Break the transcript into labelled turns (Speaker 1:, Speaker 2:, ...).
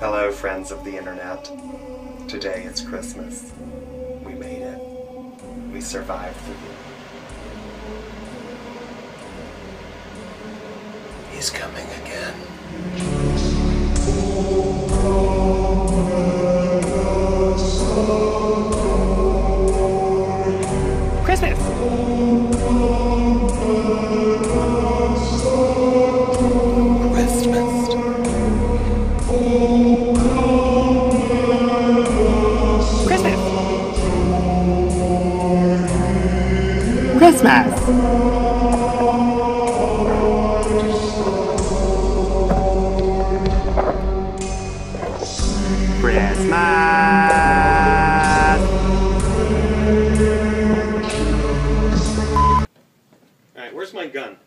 Speaker 1: Hello, friends of the internet. Today is Christmas. We it. Survived the year. He's coming again.
Speaker 2: Christmas.
Speaker 1: Christmas.
Speaker 2: All right, where's my gun?